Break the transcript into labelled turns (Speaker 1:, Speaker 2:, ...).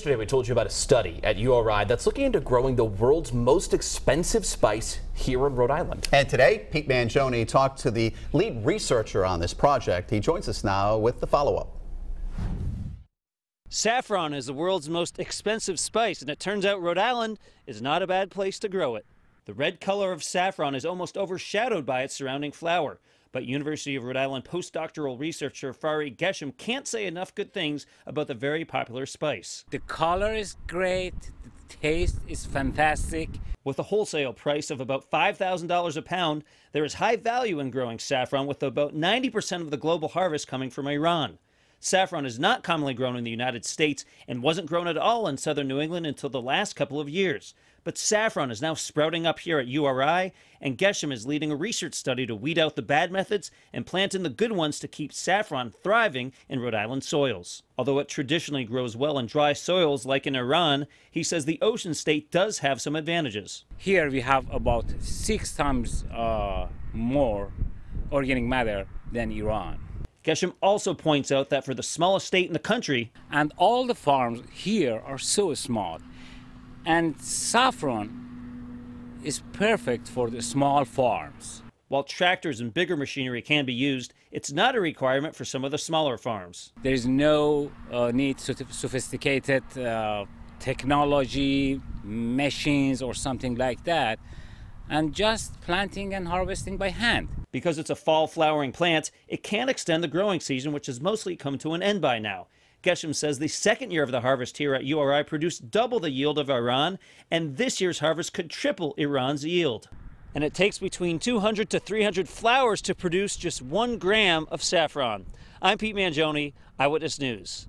Speaker 1: Yesterday, we told you about a study at URI that's looking into growing the world's most expensive spice here in Rhode Island.
Speaker 2: And today, Pete Mangione talked to the lead researcher on this project. He joins us now with the follow-up.
Speaker 3: Saffron is the world's most expensive spice, and it turns out Rhode Island is not a bad place to grow it. The red color of saffron is almost overshadowed by its surrounding flower. But University of Rhode Island postdoctoral researcher Fari Geshem can't say enough good things about the very popular spice.
Speaker 4: The color is great, the taste is fantastic.
Speaker 3: With a wholesale price of about $5,000 a pound, there is high value in growing saffron, with about 90% of the global harvest coming from Iran. Saffron is not commonly grown in the United States and wasn't grown at all in southern New England until the last couple of years. But saffron is now sprouting up here at URI, and Geshem is leading a research study to weed out the bad methods and plant in the good ones to keep saffron thriving in Rhode Island soils. Although it traditionally grows well in dry soils like in Iran, he says the ocean state does have some advantages.
Speaker 4: Here we have about six times uh, more organic matter than Iran.
Speaker 3: Geshem also points out that for the smallest state in the country,
Speaker 4: and all the farms here are so small, and saffron is perfect for the small farms.
Speaker 3: While tractors and bigger machinery can be used, it's not a requirement for some of the smaller farms.
Speaker 4: There's no uh, need to sophisticated uh, technology, machines, or something like that, and just planting and harvesting by hand.
Speaker 3: Because it's a fall flowering plant, it can extend the growing season, which has mostly come to an end by now. Geshem says the second year of the harvest here at URI produced double the yield of Iran, and this year's harvest could triple Iran's yield. And it takes between 200 to 300 flowers to produce just one gram of saffron. I'm Pete Mangione, Eyewitness News.